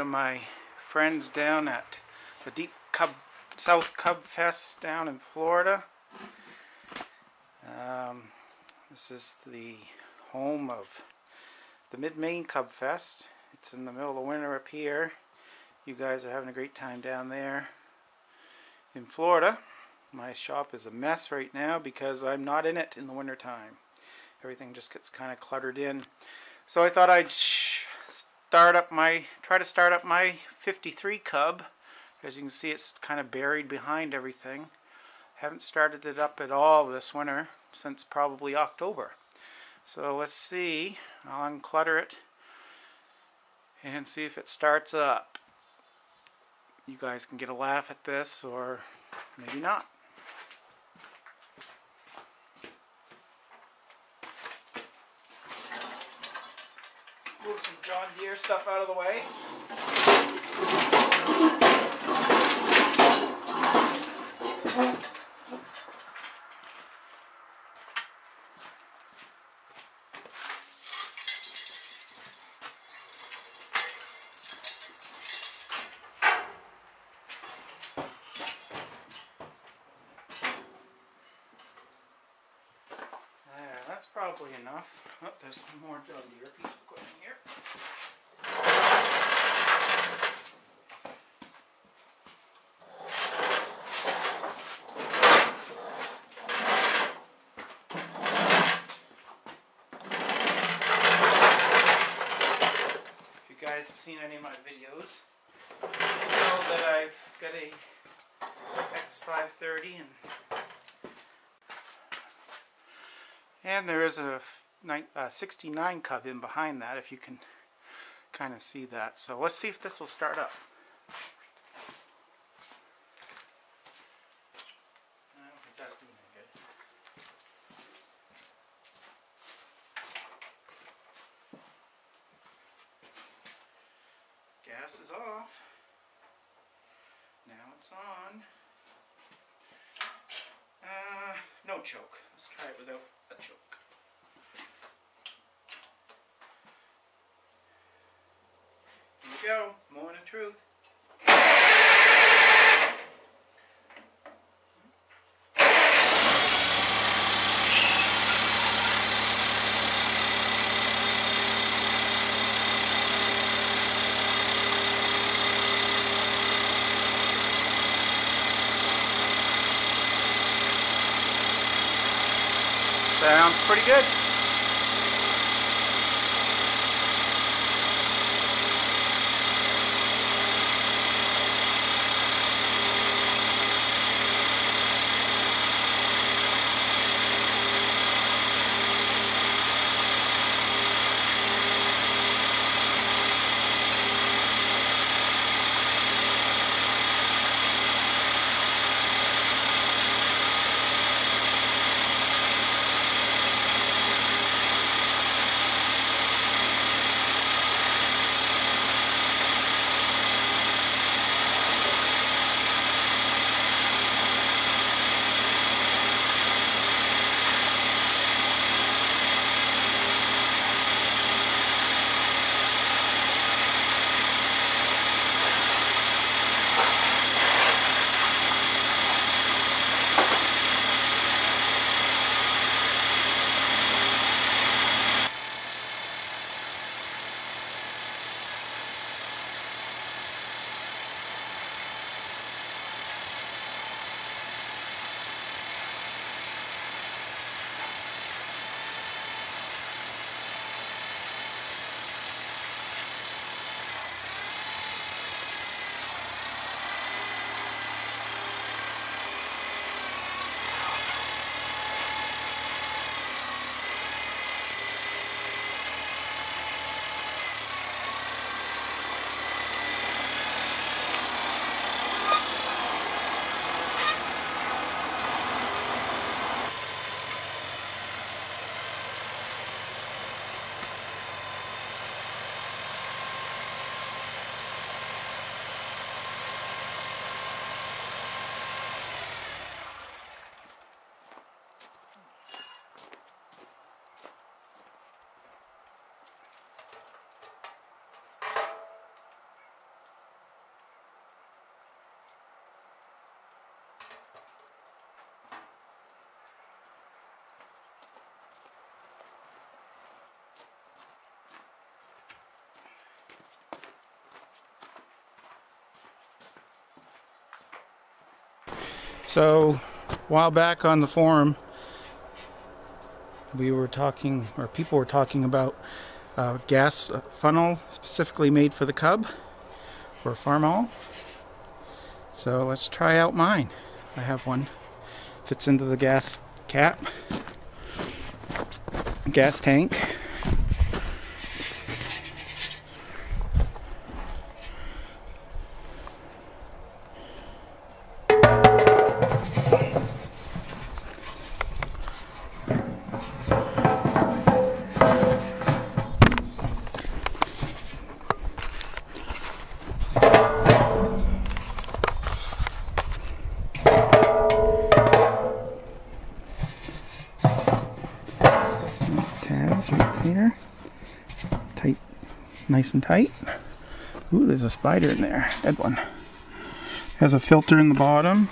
to my friends down at the Deep Cub South Cub Fest down in Florida. Um, this is the home of the Mid Maine Cub Fest. It's in the middle of winter up here. You guys are having a great time down there in Florida. My shop is a mess right now because I'm not in it in the winter time. Everything just gets kind of cluttered in. So I thought I'd start up my, try to start up my 53 Cub. As you can see it's kind of buried behind everything. Haven't started it up at all this winter since probably October. So let's see, I'll unclutter it and see if it starts up. You guys can get a laugh at this or maybe not. Deere stuff out of the way. That's probably enough. Oh, there's more Deere piece of equipment here. Guys have seen any of my videos, know that I've got a X530 and and there is a nine- uh, 69 cub in behind that if you can kind of see that. So let's see if this will start up. I don't think that's doing any good. Gas is off. Now it's on. Uh, no choke. Let's try it without a choke. Here we go. Moment of truth. Sounds pretty good. So, a while back on the forum, we were talking, or people were talking about a gas uh, funnel specifically made for the Cub for Farmall. So let's try out mine. I have one. Fits into the gas cap, gas tank. Nice and tight. Ooh, there's a spider in there. Dead one. Has a filter in the bottom.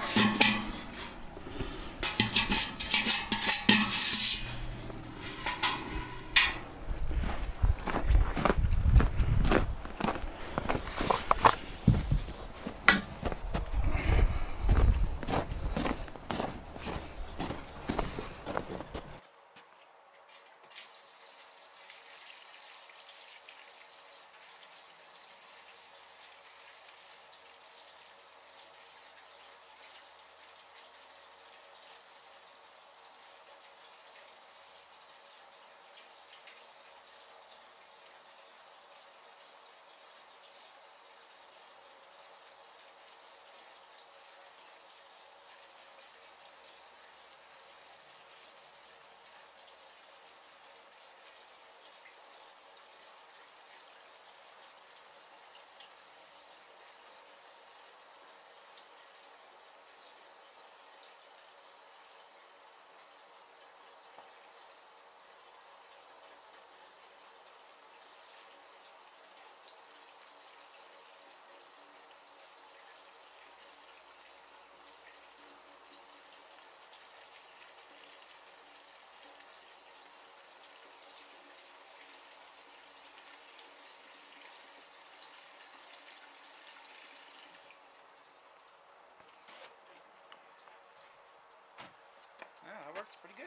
Yeah, that works pretty good.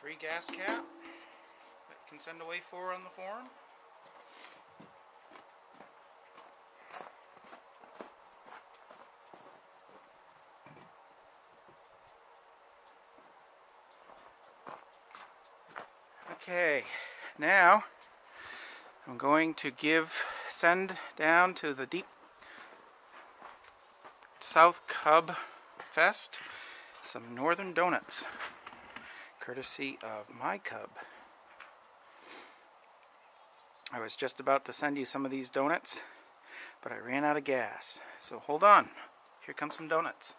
Free gas cap that can send away for on the forum. Okay, now I'm going to give, send down to the Deep South Cub Fest some Northern Donuts, courtesy of my cub. I was just about to send you some of these donuts, but I ran out of gas. So hold on, here come some donuts.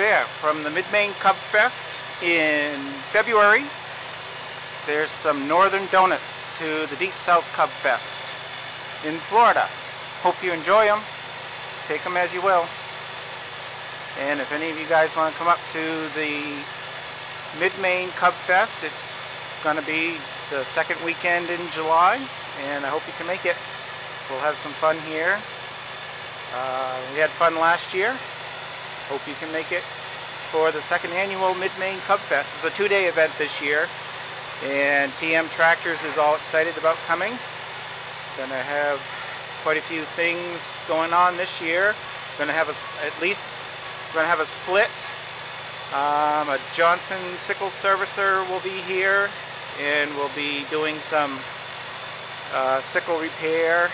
There from the Mid-Maine Cub Fest in February. There's some Northern Donuts to the Deep South Cub Fest in Florida. Hope you enjoy them. Take them as you will. And if any of you guys want to come up to the Mid-Maine Cub Fest, it's going to be the second weekend in July, and I hope you can make it. We'll have some fun here. Uh, we had fun last year. Hope you can make it for the second annual Mid-Maine Cub Fest. It's a two-day event this year, and TM Tractors is all excited about coming. Gonna have quite a few things going on this year. Gonna have a, at least gonna have a split. Um, a Johnson sickle servicer will be here, and we'll be doing some uh, sickle repair,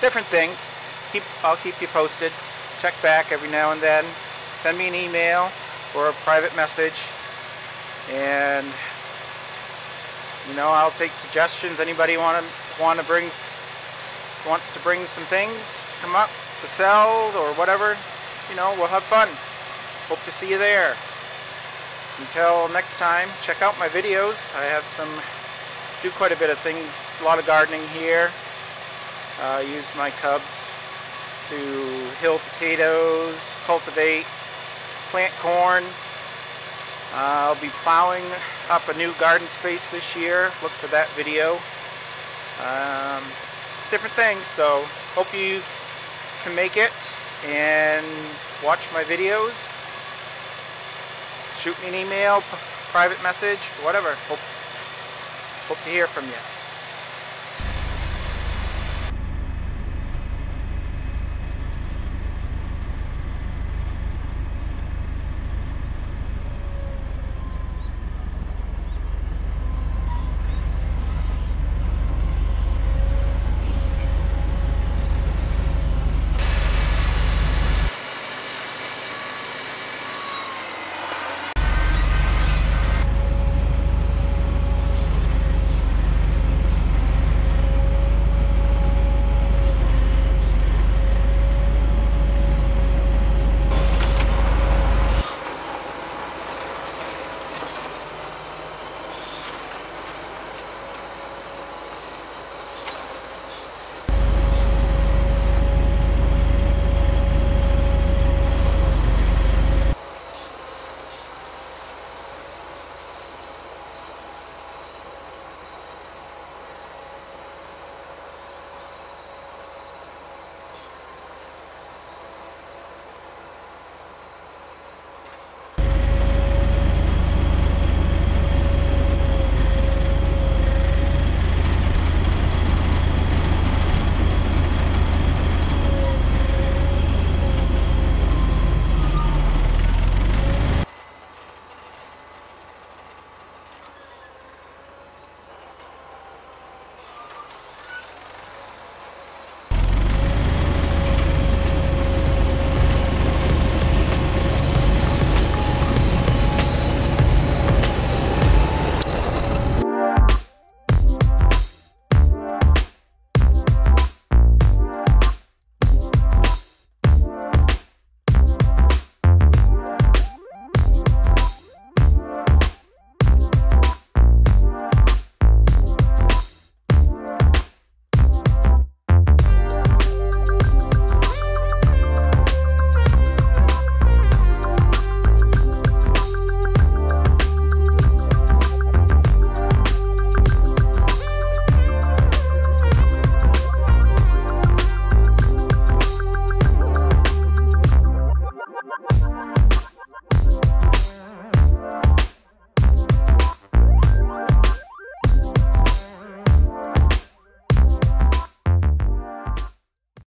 different things. Keep, I'll keep you posted. Check back every now and then. Send me an email or a private message, and you know I'll take suggestions. Anybody want to want to bring wants to bring some things to come up to sell or whatever, you know, we'll have fun. Hope to see you there. Until next time, check out my videos. I have some, do quite a bit of things, a lot of gardening here. Uh, use my cubs to hill potatoes, cultivate, plant corn. Uh, I'll be plowing up a new garden space this year. Look for that video. Um, different things, so hope you can make it and watch my videos shoot me an email, private message, whatever. Hope, hope to hear from you.